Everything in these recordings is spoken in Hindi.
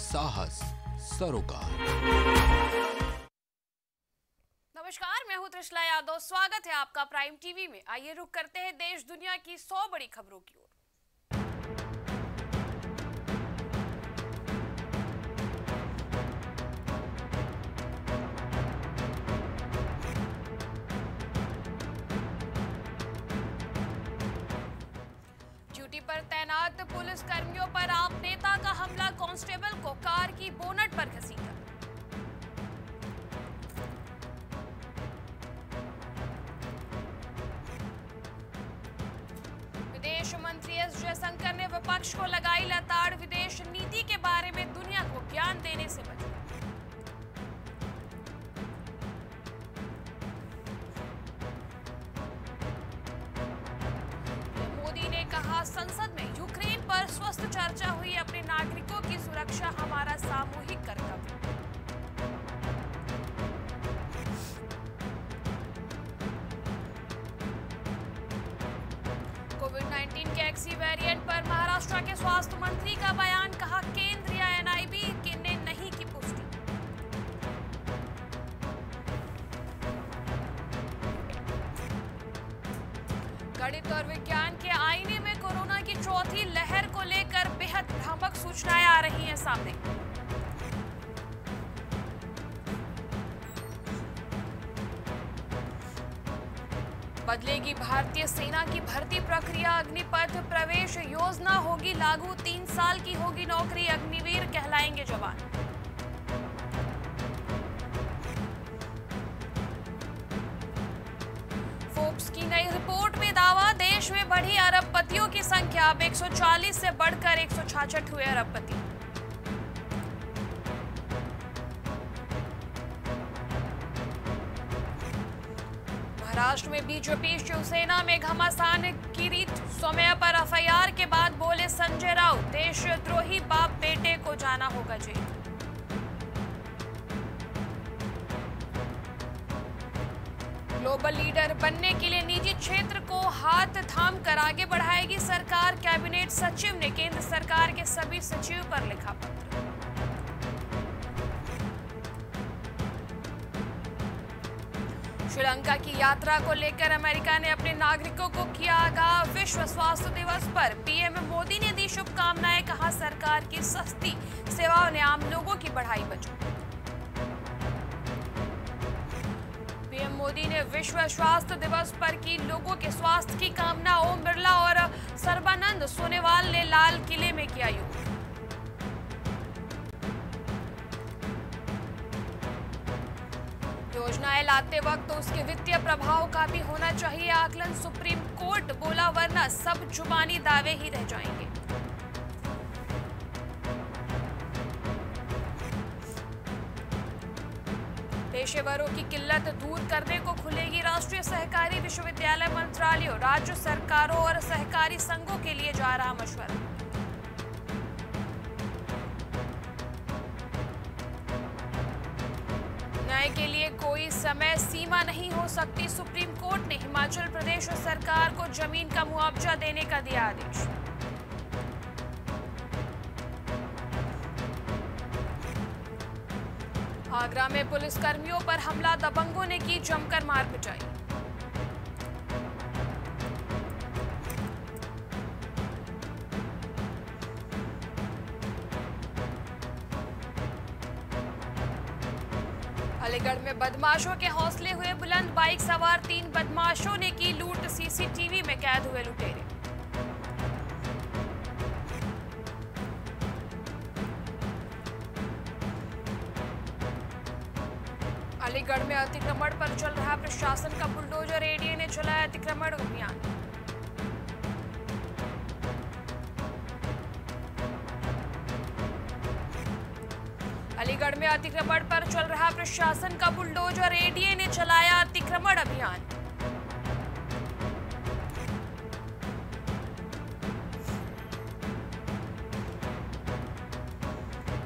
साहस सरोकार। नमस्कार, मैं हूँ त्रिशला यादव। स्वागत है आपका प्राइम टीवी में। आइए रुक करते हैं देश दुनिया की सौ बड़ी खबरों की ओर। ड्यूटी पर तैनात पुलिस कर्मियों पर आप नेता का हमला कांस्टेबल को कार की बोनट पर घसीटा। विदेश मंत्री एस जयशंकर ने विपक्ष को लगाई लताड़। विदेश नीति के बारे में दुनिया को ज्ञान देने से बचा मोदी ने कहा, संसद में यूक्रेन पर स्वस्थ चर्चा हुई। अपने गणित और विज्ञान के आईने में कोरोना की चौथी लहर को लेकर बेहद भ्रामक सूचनाएँ आ रही हैं सामने। बदलेगी भारतीय सेना की भर्ती प्रक्रिया, अग्निपथ प्रवेश योजना होगी लागू, तीन साल की होगी नौकरी, अग्निवीर कहलाएँगे जवान। संख्या अब 140 से बढ़कर एक हुए अरबपति। महाराष्ट्र में बीजेपी शिवसेना में घमासान किरीट समय पर एफआईआर के बाद बोले संजय राउत, देशद्रोही बाप बेटे को जाना होगा जेल। ग्लोबल लीडर बनने के लिए निजी क्षेत्र को हाथ थाम कर आगे बढ़ाएगी सरकार। कैबिनेट सचिव ने केंद्र सरकार के सभी सचिव पर लिखा पत्र। श्रीलंका की यात्रा को लेकर अमेरिका ने अपने नागरिकों को किया आगाह। विश्व स्वास्थ्य दिवस पर पीएम मोदी ने दी शुभकामनाएँ, कहा सरकार की सस्ती सेवाओं ने आम लोगों की बढ़ाई बचत मोदी ने विश्व स्वास्थ्य दिवस पर की लोगों के स्वास्थ्य की कामना। ओम बिरला और सर्बानंद सोनेवाल ने लाल किले में किया योग योजनाएँ लाते वक्त तो उसके वित्तीय प्रभाव का भी होना चाहिए। आकलन सुप्रीम कोर्ट, बोला, वरना सब जुबानी दावे ही रह जाएँगे। पेशेवरों की किल्लत दूर करने को खुलेगी राष्ट्रीय सहकारी विश्वविद्यालय मंत्रालयों, राज्य सरकारों और सहकारी संघों के लिए जा रहा मशवरा। न्याय के लिए कोई समय सीमा नहीं हो सकती, सुप्रीम कोर्ट ने हिमाचल प्रदेश सरकार को ज़मीन का मुआवजा देने का दिया आदेश। आगरा में पुलिस कर्मियों पर हमला, दबंगों ने की जमकर मार पिटाई। अलीगढ़ में बदमाशों के हौसले हुए बुलंद बाइक सवार तीन बदमाशों ने की लूट, सीसीटीवी में कैद हुए लुटेरे। में अतिक्रमण पर चल रहा प्रशासन का बुलडोजर एडीए ने चलाया अतिक्रमण अभियान।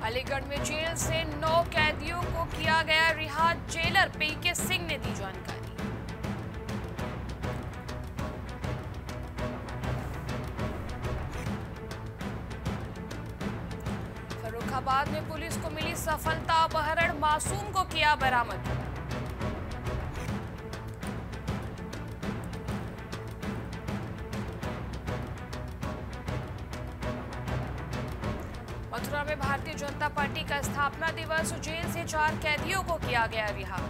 अलीगढ़ में जेल से नौ कैदियों को किया गया रिहा। जेलर पीके सिंह ने दी जानकारी। मुरादाबाद में पुलिस को मिली सफलता, अपहरण, मासूम को किया बरामद। मथुरा में भारतीय जनता पार्टी का स्थापना दिवस, जेल से चार कैदियों को किया गया रिहा।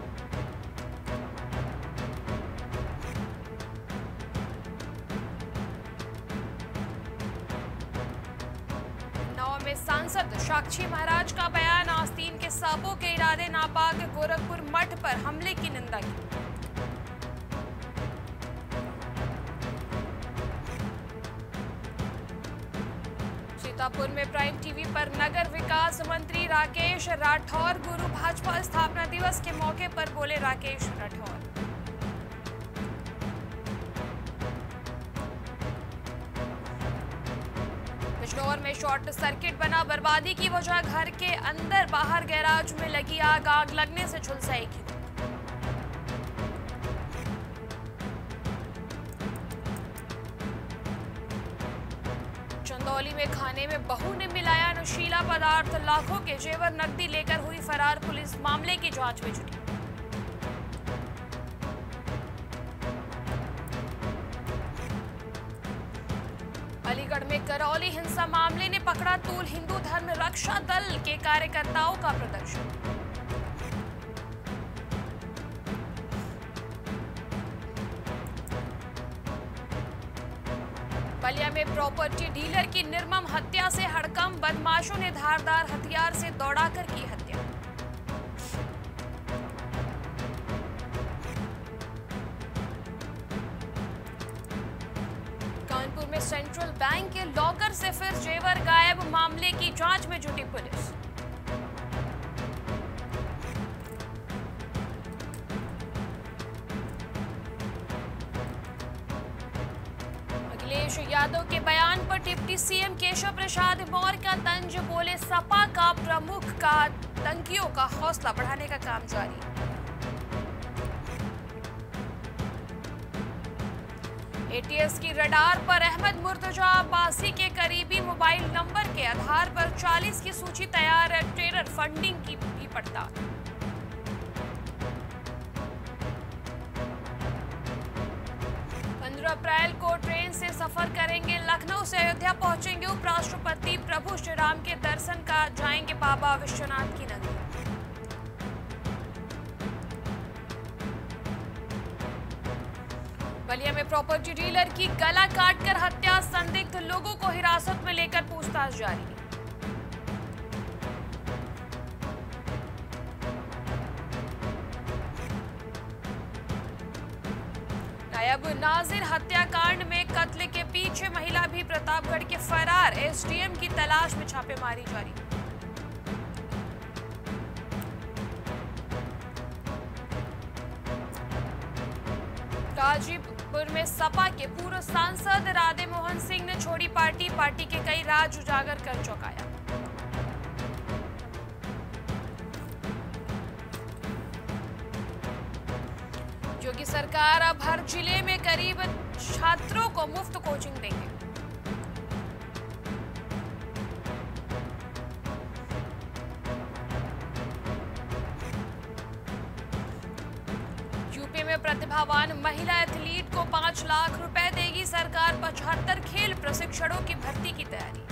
में सांसद साक्षी महाराज का बयान, आस्तीन के सांपों के इरादे नापाक गोरखपुर मठ पर हमले की निंदा की सीतापुर में प्राइम टीवी पर नगर विकास मंत्री राकेश राठौर, गुरु भाजपा स्थापना दिवस के मौके पर बोले राकेश राठौर। शॉर्ट सर्किट बना, बर्बादी की वजह घर के अंदर बाहर गैराज में लगी आग आग लगने से झुलसा एक चंदौली में खाने में बहू ने मिलाया नशीला पदार्थ, लाखों के जेवर नकदी लेकर हुई फरार, पुलिस मामले की जाँच में जुटी। में करौली हिंसा मामले ने पकड़ा तूल हिंदू धर्म रक्षा दल के कार्यकर्ताओं का प्रदर्शन। बलिया में प्रॉपर्टी डीलर की निर्मम हत्या से हड़कम बदमाशों ने धारदार हथियार से दौड़ाकर की फिर जेवर गायब, मामले की जाँच में जुटी पुलिस। अखिलेश यादव के बयान पर डिप्टी सीएम केशव प्रसाद मौर्य का तंज, बोले, सपा का प्रमुख का तंकियों का हौसला बढ़ाने का काम जारी। एटीएस की रडार पर अहमद मुर्तजा अब्बासी के करीबी मोबाइल नंबर के आधार पर 40 की सूची तैयार टेरर फंडिंग की भी पड़ताल। पंद्रह अप्रैल को ट्रेन से सफ़र करेंगे लखनऊ से अयोध्या पहुँचेंगे उपराष्ट्रपति प्रभु श्रीराम के दर्शन का जाएँगे बाबा विश्वनाथ की नगरी। बलिया में प्रॉपर्टी डीलर की गला काटकर हत्या, संदिग्ध लोगों को हिरासत में लेकर पूछताछ जारी। नायब नाजिर हत्याकांड में कत्ल के पीछे महिला भी प्रतापगढ़ के फरार, एसडीएम की तलाश में छापेमारी जारी। गाजीपुर में सपा के पूर्व सांसद राधे मोहन सिंह ने छोड़ी पार्टी। पार्टी के कई राज उजागर कर चौंकाया। योगी सरकार अब हर ज़िले में करीब छात्रों को मुफ़्त कोचिंग देंगे। प्रतिभावान महिला एथलीट को पाँच लाख रुपए देगी सरकार, पचहत्तर खेल प्रशिक्षणों की भर्ती की तैयारी।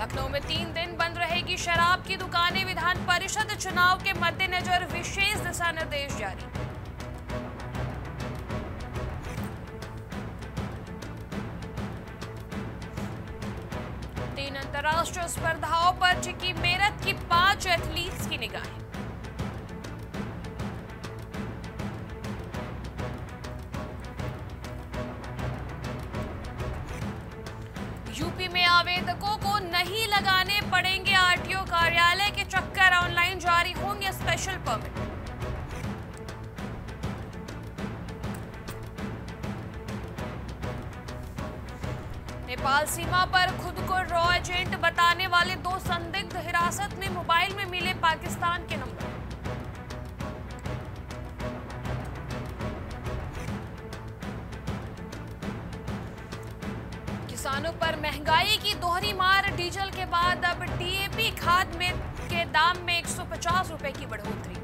लखनऊ में तीन दिन बंद रहेगी शराब की दुकानें, विधान परिषद चुनाव के मद्देनजर विशेष दिशा निर्देश जारी। निगाहें यूपी में आवेदकों को नहीं लगाने पड़ेंगे आरटीओ कार्यालय के चक्कर। ऑनलाइन जारी होंगे स्पेशल परमिट नेपाल सीमा पर खुद को रॉ एजेंट बताने वाले दो संदिग्ध हिरासत में मोबाइल में मिले पाकिस्तान के नंबर। किसानों पर महँगाई की दोहरी मार, डीजल के बाद अब डीएपी खाद में के दाम में 150 रुपए की बढ़ोतरी।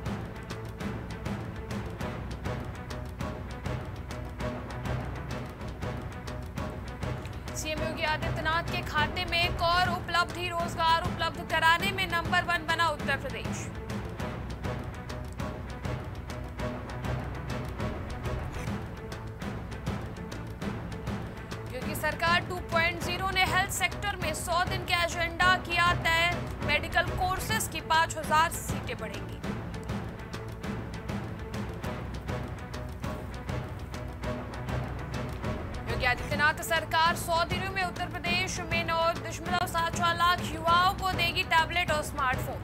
सीएम योगी आदित्यनाथ के खाते में एक और उपलब्धि रोज़गार उपलब्ध कराने में नंबर वन बना उत्तर प्रदेश। योगी सरकार 2.0 ने हेल्थ सेक्टर में 100 दिन के एजेंडा किया तय। मेडिकल कोर्सेज की 5000 सीटें बढ़ेंगी। सरकार 100 दिनों में उत्तर प्रदेश में नौ दशमलव सात चार लाख युवाओं को देगी टैबलेट और स्मार्टफ़ोन।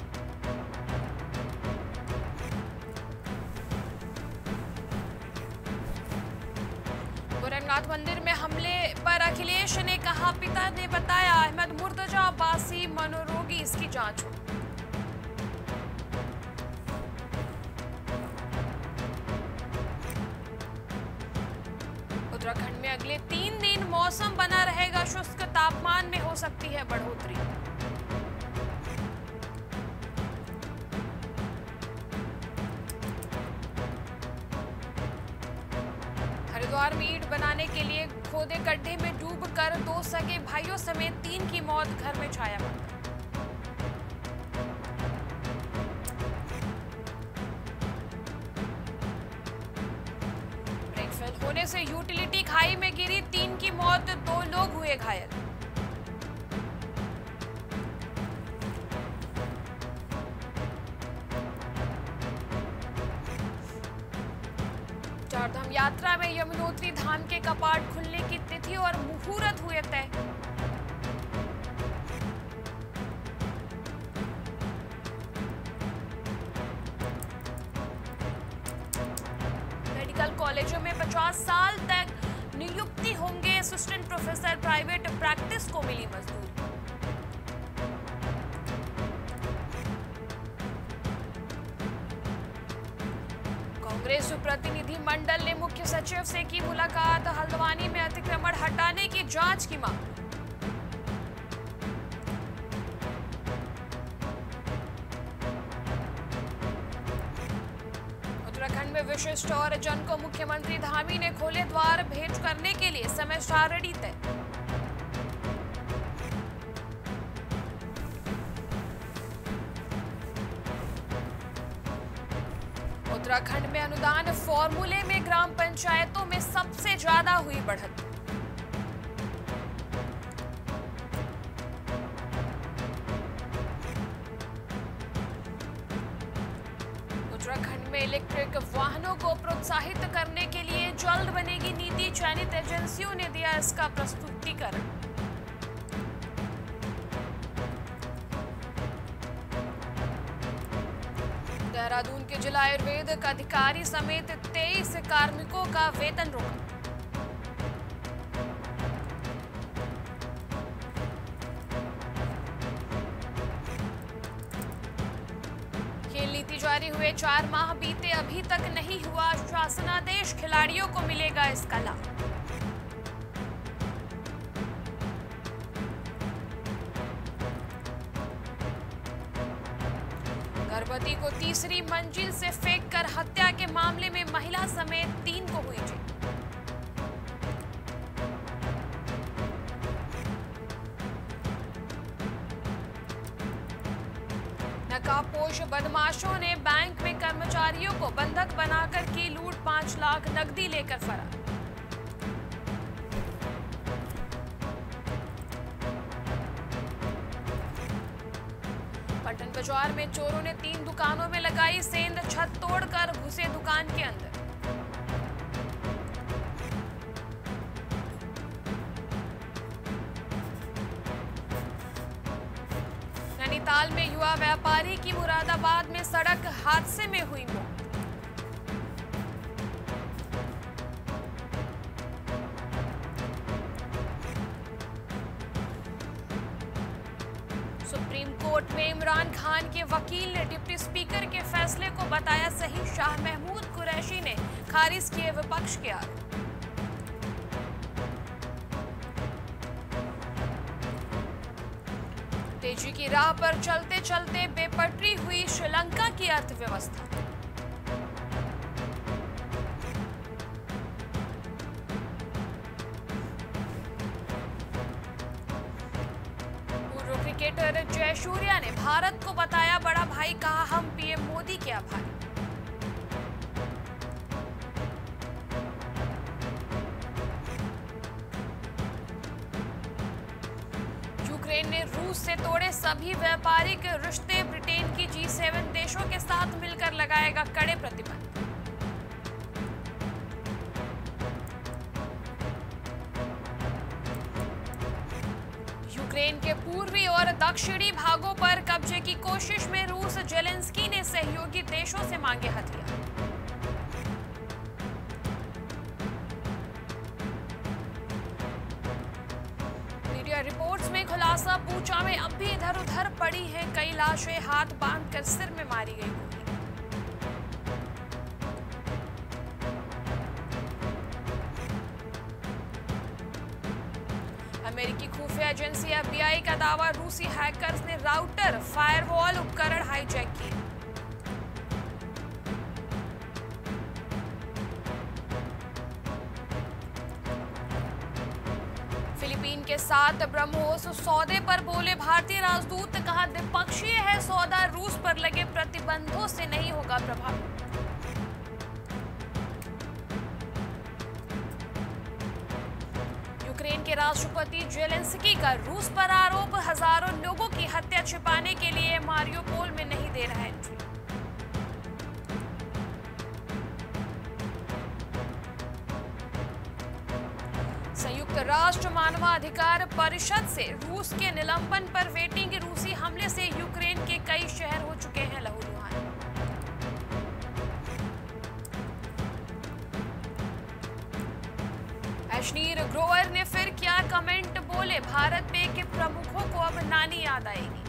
गोरखनाथ मंदिर में हमले पर अखिलेश ने कहा, पिता ने बताया, अहमद मुर्तजा अब्बासी मनोरोगी, इसकी जाँच हो मौसम बना रहेगा, शुष्क तापमान में हो सकती है बढ़ोतरी। हरिद्वार में ईट बनाने के लिए खोदे गड्ढे में डूबकर दो सगे भाइयों समेत तीन की मौत, घर में छाया मंदिर होने से यूटिलिटी खाई में गिरी, तीन की मौत, दो लोग हुए घायल। चारधाम यात्रा में यमुनोत्री धाम के कपाट खुलने की तिथि और मुहूर्त हुए तय। 50 साल तक नियुक्ति होंगे असिस्टेंट प्रोफेसर प्राइवेट प्रैक्टिस को मिली मजदूरी। कांग्रेस प्रतिनिधि मंडल ने मुख्य सचिव से की मुलाकात, हल्द्वानी में अतिक्रमण हटाने की जाँच की मांग। विशिष्ट और जन को मुख्यमंत्री धामी ने खोले द्वार भेंट करने के लिए समय सारणी तय उत्तराखंड में अनुदान फॉर्मूले में ग्राम पंचायतों में सबसे ज़्यादा हुई बढ़त। प्रस्तुतिकरण देहरादून के जिला आयुर्वेद अधिकारी समेत तेईस कार्मिकों का वेतन रोका। खेल नीति जारी हुए चार माह बीते, अभी तक नहीं हुआ शासनादेश। खिलाड़ियों को मिलेगा इसका लाभ। तीसरी मंजिल से फेंक कर हत्या के मामले में महिला समेत तीन को हुई जेल। नकाबपोश बदमाशों ने बैंक में कर्मचारियों को बंधक बनाकर की लूट, पाँच लाख नकदी लेकर फरार। बाज़ार में चोरों ने तीन दुकानों में लगाई सेंध छत तोड़कर घुसे दुकान के अंदर। नैनीताल में युवा व्यापारी की मुरादाबाद में सड़क हादसे में हुई मौत। कोर्ट में इमरान खान के वकील ने डिप्टी स्पीकर के फैसले को बताया सही, शाह महमूद कुरैशी ने खारिज किए विपक्ष के आरोप। तेज़ी की राह पर चलते चलते बेपटरी हुई श्रीलंका की अर्थव्यवस्था। लगाएगा कड़े प्रतिबंध। यूक्रेन के पूर्वी और दक्षिणी भागों पर कब्जे की कोशिश में रूस जेलेंस्की ने सहयोगी देशों से मांगे हथियार। मीडिया रिपोर्ट्स में खुलासा, पूछा में अब भी इधर उधर पड़ी है। कई लाशें हाथ बांधकर सिर में मारी गई। रूसी हैकर्स ने राउटर फायरवॉल उपकरण हाईजैक किए। फिलीपीन के साथ ब्रह्मोस सौदे पर बोले, भारतीय राजदूत कहा, द्विपक्षीय है सौदा, रूस पर लगे प्रतिबंधों से नहीं होगा प्रभावित। राष्ट्रपति जेलेंस्की का रूस पर आरोप, हज़ारों लोगों की हत्या छिपाने के लिए मारियोपोल में नहीं दे रहा एंट्री संयुक्त राष्ट्र मानवाधिकार परिषद से रूस के निलंबन पर वेटिंग रूसी हमले से यूक्रेन के कई शहर हो चुके हैं लहूलुहान अशनीर ग्रोवर ने कमेंट बोले, भारत पे के प्रमुखों को अब नानी याद आएगी।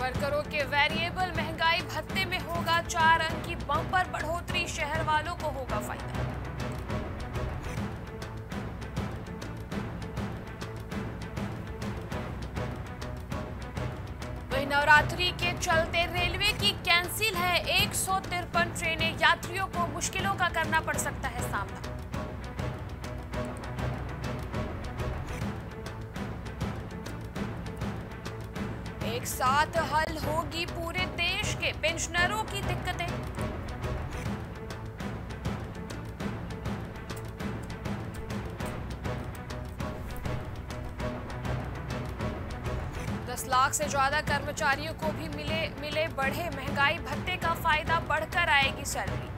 वर्करों के वेरिएबल महँगाई भत्ते में होगा चार अंक की बम्पर, बढ़ोतरी शहर वालों को होगा फ़ायदा। वही नवरात्रि के रेलवे की कैंसिल है एक सौ तिरपन ट्रेनें। यात्रियों को मुश्किलों का करना पड़ सकता है सामना। एक साथ हल होगी पूरे देश के पेंशनरों की दिक्कतें। लाख से ज़्यादा कर्मचारियों को भी मिले मिले बढ़े महँगाई, भत्ते का फ़ायदा बढ़कर आएगी सैलरी।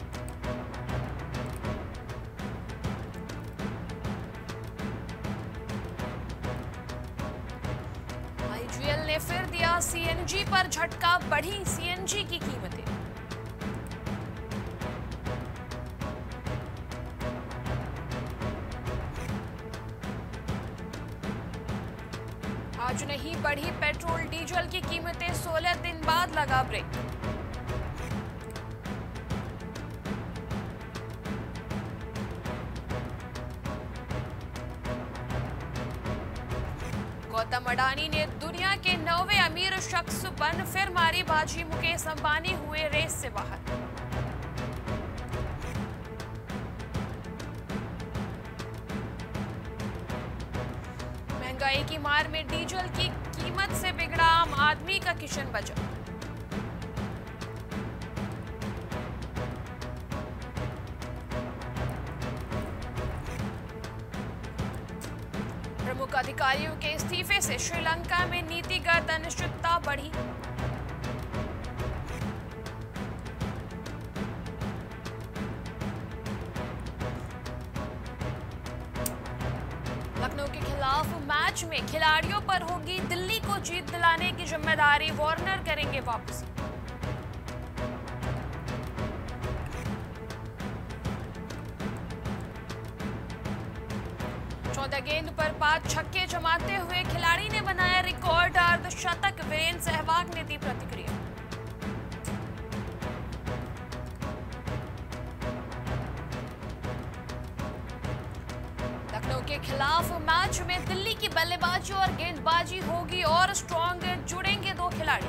आईजीएल ने फिर दिया सीएनजी पर झटका, बढ़ी सीएनजी की कीमतें। लगा ब्रेक। गौतम अडानी ने दुनिया के नौवे अमीर शख्स बन फिर मारी बाजी, मुकेश अंबानी हुए रेस से बाहर। महँगाई की मार में डीजल की कीमत से बिगड़ा आम आदमी का किशन बजट। खिलाफ मैच में खिलाड़ियों पर होगी दिल्ली को जीत दिलाने की ज़िम्मेदारी वार्नर करेंगे वापसी। चौदह गेंद पर पाँच छक्के जमाते हुए खिलाड़ी ने बनाया रिकॉर्ड, अर्धशतक। वीरेंद्र सहवाग ने दी प्रतिक्रिया। और गेंदबाजी होगी और स्ट्रॉन्ग जुड़ेंगे दो खिलाड़ी।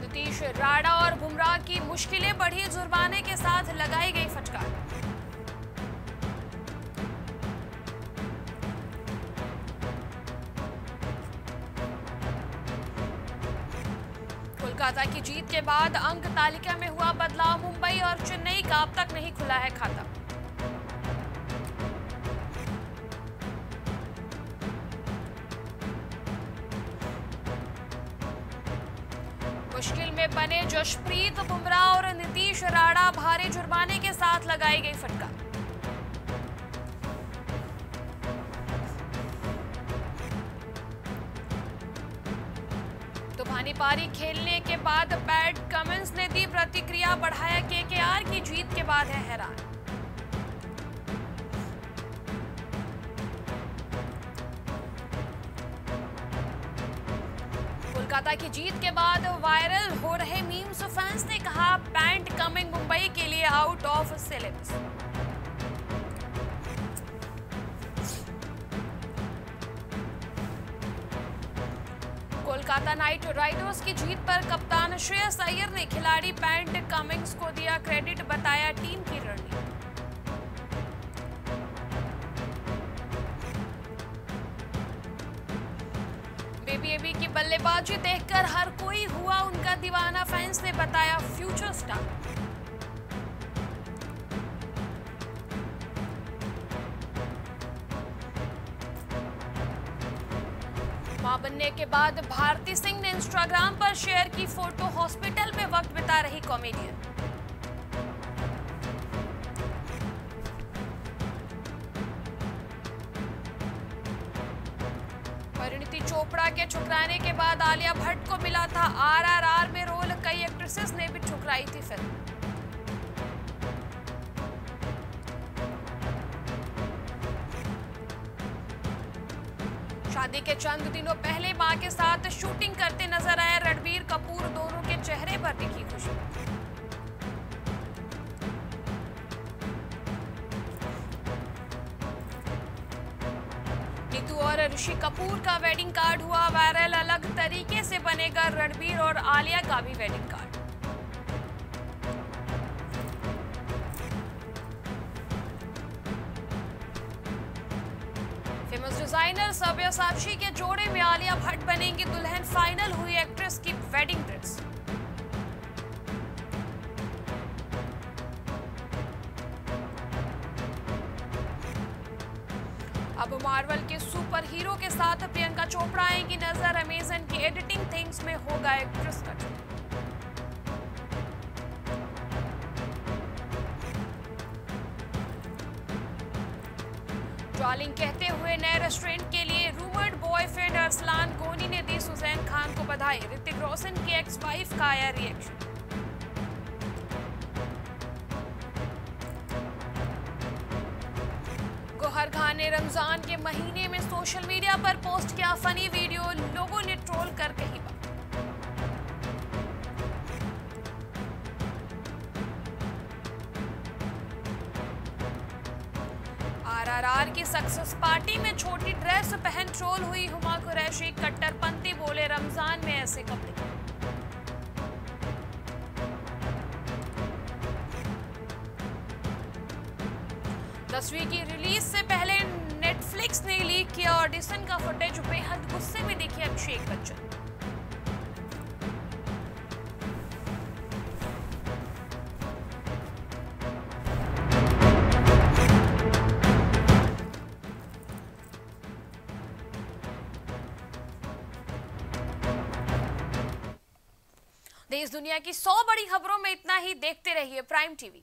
नीतीश राणा और बुमराह की मुश्किलें बढ़ी, जुर्माने के साथ लगाई गई फटकार। कोलकाता की जीत के बाद अंक तालिका में हुआ बदलाव मुंबई और चेन्नई का अब तक नहीं खुला है खाता। मुश्किल में बने जशप्रीत बुमराह और नीतीश राणा भारी जुर्माने के साथ लगाई गई फटकार। तूफानी पारी खेलने के बाद पैट कमिंस ने दी प्रतिक्रिया, बढ़ाया केकेआर की जीत के बाद है हैरान। कोलकाता की जीत के बाद वायरल हो रहे मीम्स फैंस ने कहा पैंट कमिंग मुंबई के लिए out of syllabus Kolkata Knight Riders की जीत पर कप्तान श्रेयस अय्यर ने खिलाड़ी पैंट कमिंग्स को दिया क्रेडिट, बताया टीम की रणनीति। बीबीएबी की बल्लेबाजी देखकर हर कोई हुआ उनका दीवाना, फैंस ने बताया फ्यूचर स्टार। माँ बनने के बाद भारती सिंह ने इंस्टाग्राम पर शेयर की फ़ोटो हॉस्पिटल में वक्त बिता रही कॉमेडियन। परिणीति चोपड़ा के ठुकराने के बाद आलिया भट्ट को मिला था आरआरआर में रोल, कई एक्ट्रेसेस ने भी ठुकराई थी फ़िल्म। शादी के चंद दिनों पहले माँ के साथ शूटिंग करते नज़र आए रणबीर कपूर, दोनों के चेहरे पर दिखी खुशी। नीतू और ऋषि कपूर का वेडिंग कार्ड हुआ वायरल अलग तरीके से बनेगा रणबीर और आलिया का भी वेडिंग कार्ड सब्यसाची के जोड़े में आलिया भट्ट बनेंगी दुल्हन। फाइनल हुई एक्ट्रेस की वेडिंग ड्रेस अब मार्वल के सुपर हीरो के साथ प्रियंका चोपड़ा आएँगी नज़र। अमेजन की एडिटिंग थिंग्स में होगा एक्ट्रेस का। ट्रॉलिंग कहते हुए नए रेस्टोरेंट के रूमर्ड बॉयफ्रेंड अरसलान गोनी ने दी सुजैन खान को बधाई। ऋतिक रोशन की एक्स वाइफ का आया रिएक्शन गोहर खान ने रमज़ान के महीने में सोशल मीडिया पर पोस्ट किया फनी वीडियो लोगों ने ट्रोल कर कही। की सक्सेस पार्टी में छोटी ड्रेस पहन ट्रोल हुई हुमा कुरैशी, कट्टरपंथी बोले रमज़ान में ऐसे कपड़े। दसवीं की रिलीज़ से पहले नेटफ्लिक्स ने लीक किया ऑडिशन का फुटेज, बेहद गुस्से में दिखे अभिषेक बच्चन। देश दुनिया की सौ बड़ी खबरों में इतना ही देखते रहिए प्राइम टीवी।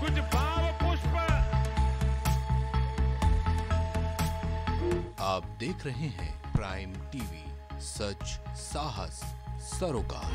कुछ भाव पुष्प। आप देख रहे हैं प्राइम टीवी सच साहस सरोकार।